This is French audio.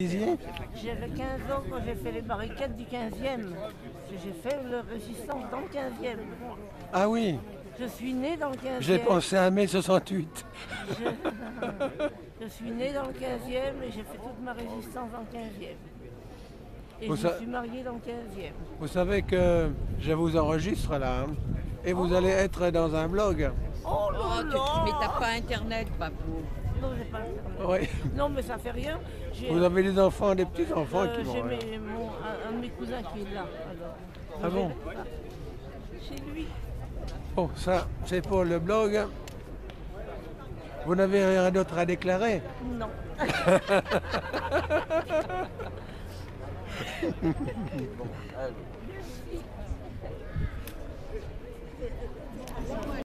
J'avais 15 ans quand j'ai fait les barricades du 15e. J'ai fait le résistance dans le 15e. Ah oui, Je suis né dans le 15e. j'ai pensé à mai 68. Je... je suis né dans le 15e et j'ai fait toute ma résistance dans le 15e. Et Vous je sa- suis marié dans le 15e. Vous savez que je vous enregistre là, hein, et vous allez être dans un blog. Oh tu- mais t'as pas internet, papou. Non, j'ai pas Internet. Oui. Non, mais ça fait rien. J'ai Vous avez des enfants, des petits-enfants euh, qui j'ai vont. mes- mon- un, un de mes cousins qui est là. Alors. Ah bon Chez lui. Bon, ça, c'est pour le blog. Vous n'avez rien d'autre à déclarer Non.